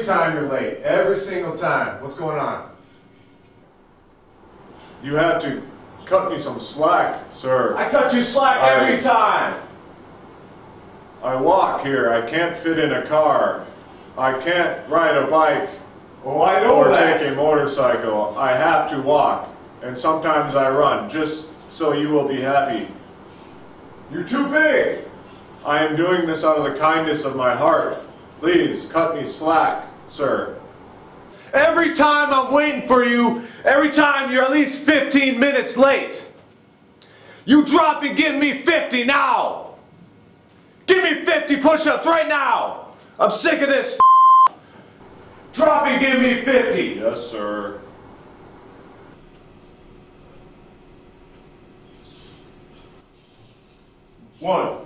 time you're late. Every single time. What's going on? You have to cut me some slack, sir. I cut you slack every time. I walk here. I can't fit in a car. I can't ride a bike Oh, I know or that. take a motorcycle. I have to walk. And sometimes I run, just so you will be happy. You're too big. I am doing this out of the kindness of my heart. Please cut me slack, sir. Every time I'm waiting for you, every time you're at least 15 minutes late. You drop and give me 50 now. Give me 50 push-ups right now. I'm sick of this. Drop and give me 50. Yes, sir. One,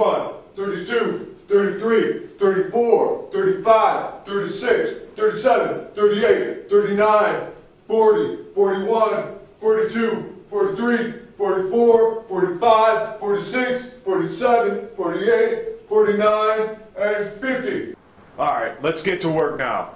35, 36, 37, 38, 39, 40, 41, 42, 43, 44, 45, 46, 47, 48, 49, and 50. All right, let's get to work now.